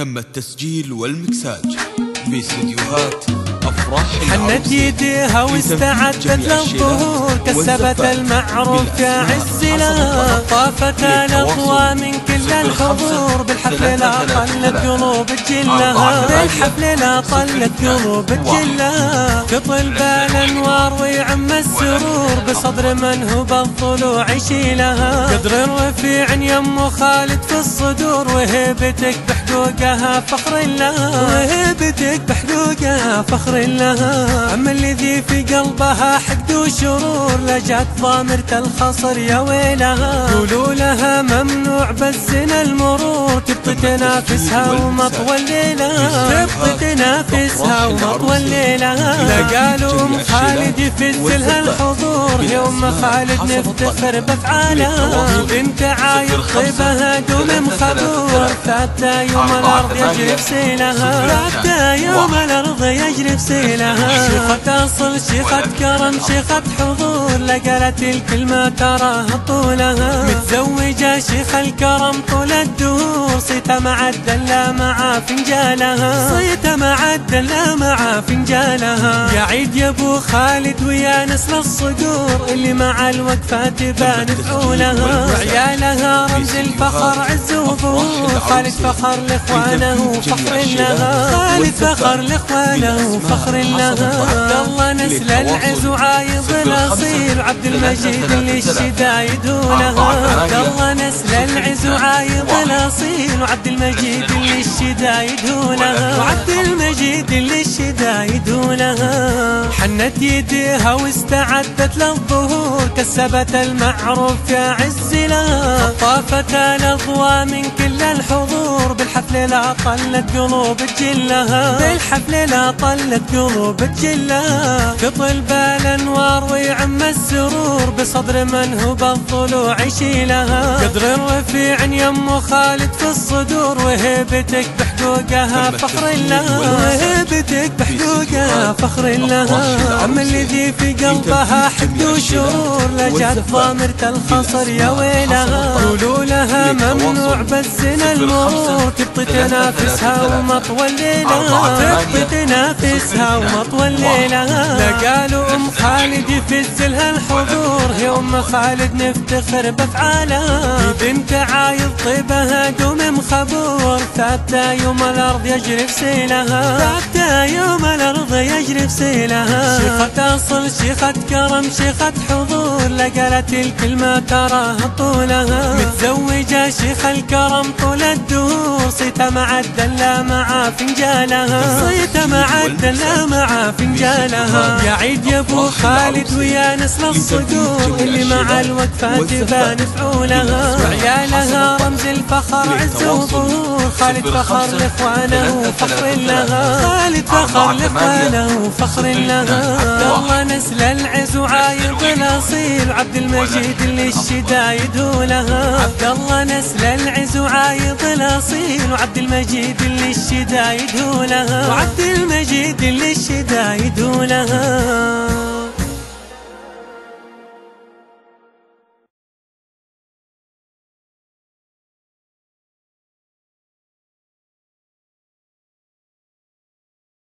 تم التسجيل والمكساج باستديوهات أفراح حنت يديها واستعدت للظهور كسبت المعروف لها طافت الأضواء من كل الحضور بالحفل لا طلت قلوب تجلها بالحفل لا طلت قلوب تجلها تطل بالانوار ويعم السرور بصدر من هو بالضلوع يشيلها قدر رفيع يم خالد في الصدور وهيبتك بحقوقها فخر لها وهيبتك بحقوقها فخر لها أما الذي في قلبها حقد وشرور لجت ضامرة الخصر يا ويلها. قولوا لها ممنوع بالزنا المرور تبقى تنافسها ومطول ليلها تبقى تنافسها ومطول ليلها لا قالوا أم خالد يفز لها الحضور يوم خالد نفتخر بافعالها بنت عاير طيبها دوم مخبور ثابتة يوم الأرض يجري بسيلها. ثابتة يوم الأرض يجري بسيلها. شيخة أصل شيخة كرم شيخة حضور لقالت الكلمة تراها طولها. متزوجة شيخ الكرم طول الدهور. صيتها مع الدلة مع فنجالها. صيتها مع الدلة مع فنجالها. يا عيد يا ابو خالد ويا نسل الصقور اللي مع الوقفة تبان فعولها. وعيالها رمز الفخر عز وظهور. خالد فخر لإخوانه وفخر لها. خالد فخر لإخوانه وفخر لها. عبد الله نسل العز وعايض الأصيل. عبد المجيد اللي الشدايد لها عبد الله نسل العز وعايض الأصيل. وعبد المجيد اللي الشدايد لها وعبد المجيد اللي الشدايد لها حنت يديها واستعدت للظهور كسبت المعروف يا عز لها طافت الأضواء من كل الحضور بالحفل لا طلت قلوب تجلها بالحفل لا طلت قلوب تجلها تطل بالانوار ويعم السرور بصدر من هو بالضلوع يشيلها قدر رفيع يم خالد في الصدور وهيبتك بحقوقها فخر لها وهيبتك بحقوقها فخر لها أما الذي في قلبها حقد وشرور لجت ضامرة الخصر يا ويلها. قولوا لها ممنوع بالزنا المرور تبطي تنافسها ومطول ليلها تبطي تنافسها ومطول ليلها لا قالوا أم خالد يفز لها الحضور. يوم خالد نفتخر بافعالها بنت عايض طيبها دوم مخبور. ثابتة يوم الأرض يجري بسيلها ثابتة يوم الأرض يجري بسيلها شيخة أصل شيخة كرم شيخة حضور. لقالت الكلمة تراها طولها. متزوجة شيخ الكرم طول الدهور. صيتها مع الدلة مع فنجالها. صيتها مع الدلة مع فنجالها. يا عيد يا أبو خالد ويا نسل الصقور اللي مع الوقفة تبان فعولها وعيالها رمز الفخر عز وظهور خالد فخر لإخوانه وفخر لها. خالد فخر لإخوانه وفخر لها. عبد الله نسل العز وعايض الأصيل. عبد المجيد اللي الشدايد لها عبد الله نسل العز وعايض الأصيل. وعبد المجيد اللي الشدايد لها وعبد المجيد اللي الشدايد لها